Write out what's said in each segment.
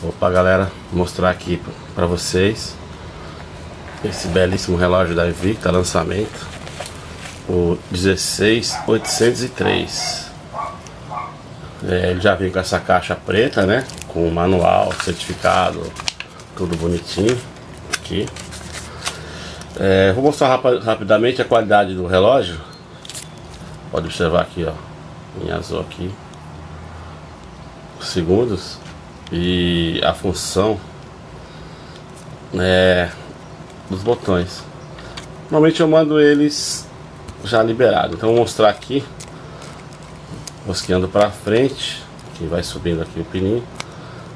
Vou pra galera mostrar aqui pra vocês. Esse belíssimo relógio da Invicta lançamento. O 16803 é, ele já vem com essa caixa preta né? Com manual certificado tudo bonitinho aqui. É, vou mostrar rap rapidamente a qualidade do relógio. Pode observar aqui ó. Em azul aqui. Segundos e a função é, dos botões. Normalmente eu mando eles já liberados. Então vou mostrar aqui, rosqueando para frente, que vai subindo aqui o pininho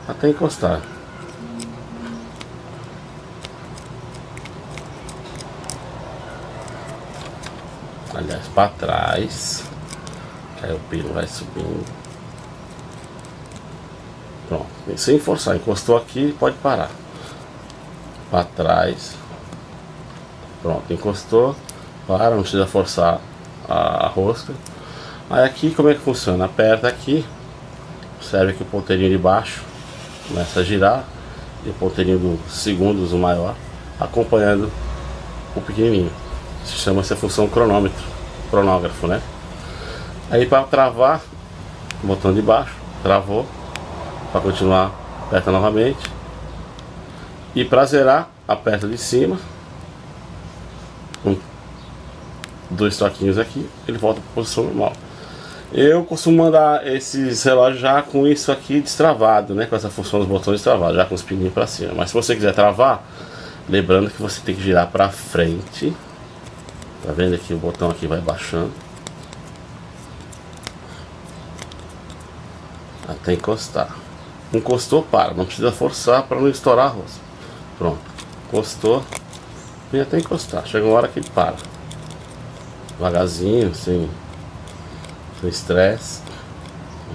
até encostar. Aliás, para trás, aí o pino vai subindo. Sem forçar, encostou aqui, pode parar. Para trás. Pronto, encostou, para, não precisa forçar a, a rosca. Aí aqui como é que funciona? Aperta aqui, observe que o ponteirinho de baixo começa a girar e o ponteirinho do segundos, o maior, acompanhando o pequenininho. Se chama essa função cronômetro, cronógrafo, né? Aí para travar, botão de baixo, travou, para continuar, aperta novamente. E para zerar, aperta de cima. Com dois toquinhos aqui, ele volta para a posição normal. Eu costumo mandar esses relógios já com isso aqui destravado, né? Com essa função dos botões destravados, já com os pininhos para cima. Mas se você quiser travar, lembrando que você tem que girar para frente. Tá vendo aqui o botão aqui vai baixando. Até encostar. Encostou, para. Não precisa forçar para não estourar a roça. Pronto. Encostou. Vem até encostar. Chega uma hora que ele para. Devagarzinho, sem sem estresse.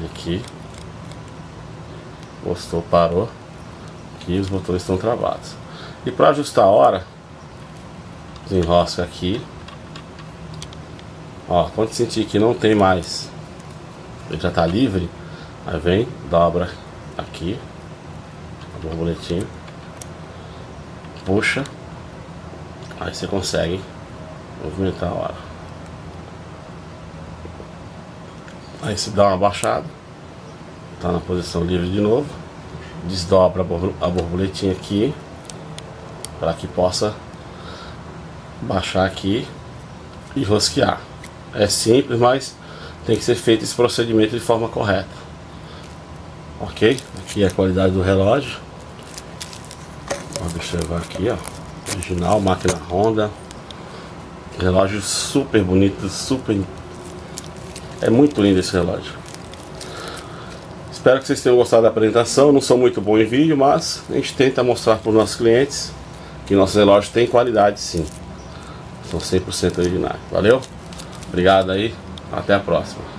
Aqui. Encostou, parou. Aqui os botões estão travados. E para ajustar a hora, desenrosca aqui. Ó, quando sentir que não tem mais, ele já está livre, aí vem, dobra aqui, a borboletinha, puxa, aí você consegue movimentar a hora. Aí se dá uma baixada, tá na posição livre de novo, desdobra a borboletinha aqui, para que possa baixar aqui e rosquear. É simples, mas tem que ser feito esse procedimento de forma correta ok. Aqui é a qualidade do relógio. Observar aqui ó. Original máquina Honda. Relógio super bonito super é muito lindo esse relógio. Espero que vocês tenham gostado da apresentação. Não sou muito bom em vídeo mas a gente tenta mostrar para os nossos clientes que nossos relógios têm qualidade sim. São 100% originais. Valeu? Obrigado aí. Até a próxima